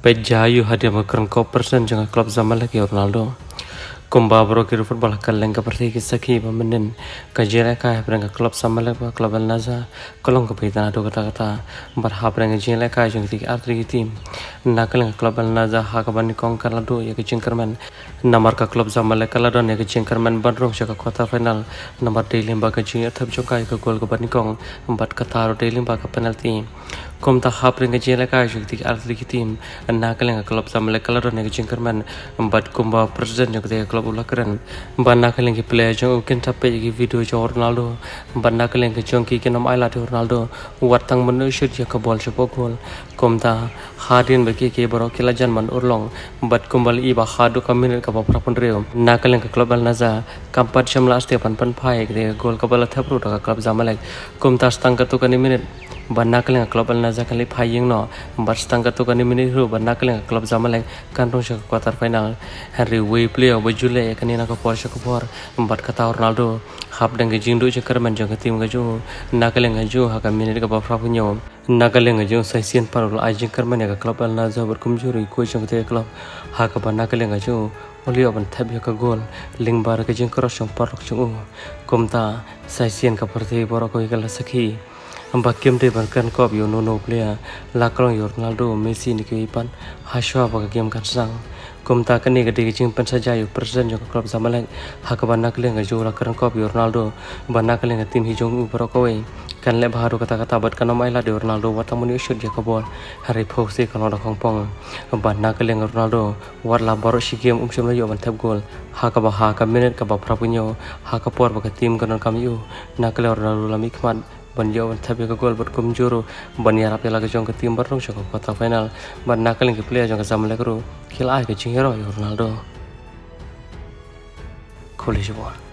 Pejayu hadir makan persen jangan klub Zamalek ya Ronaldo. Kumba bro kiri football kaleng ka perti ki saki ba menen. Ka jere ka ha klub Zamalek ba klub Al Naza kolong ka pita kata kata bar ha pranga jere ka jeng ti artri tim na kaleng klub Al Naza ha ka bani kong kala do ya ki jengkerman namar ka klub Zamalek kala don ya ki jengkerman ban rong ka quarter final. Namar daily ba ka jeng thap chokai ka gol ka bani kong. Bat ka taro daily ba ka penalty. Kom ta hap ringa jela ka jukti artli kitim na kaleng klub samle kalor ne jingkerman bat kumba president de klub ula keren ban na kaleng ki player jo ken tape ki video jo ronaldo. Ban na kaleng ki chong ki kenam aila ronaldo. Watang manu shut ya ka bol cho gol. Kom ta hadin ba ki ke baro jan man urlong bat kumbal i ba hadu ka min ka ba prapon reo na kaleng klub al naza kampat shamla ste pan pan phai ke gol ka bala thapru ka ta ka to ka ni minute banna kaleng klub al naza kali phaying no. Bas tangka to kani mini ru banna kaleng klub zamaleng kantong shak quarter final. Henry way player bajule kani na ko porsche ko por kata ronaldo. Hap dang jing do chakar man jang tim ga jo nakaleng ga jo ha ka mini ka ba fra punyo nakaleng ga jo sai sien par ai jing kar man ka klub al naza ber kum juri ko jang te klub. Ha ka banna kaleng ga jo oli oban thab ya ka gol. Ling bar ka jing cross jang par chung u. Kumta sai sien ka parti boro ko ikala sakhi Ambakim de barkan kop yo nono player lakrong yo Ronaldo Messi ni kipan haswa baga game kan sang kum ta kani ga digi ching pan saja yo present yo klub zamalek hakaban nakle ga jo lakrong kop yo Ronaldo. Ban nakle ga tim hijong u pro kowe kan le baharu kata kata bat kana maila de Ronaldo wata muni shot ya kabol hari phosi kana da pong ban nakle ga Ronaldo. War la baro shi game um yo ban gol. Hakaba ha ka minute ka ba prapunyo tim kana kam yo nakle Ronaldo lamikmat banjau tapi ke gol buat kumjuru bani arab yang lagi jong ke tim baru jong ke kota final. Ban nakal yang ke player jong ke sama lekru kila ke cingero Ronaldo. College War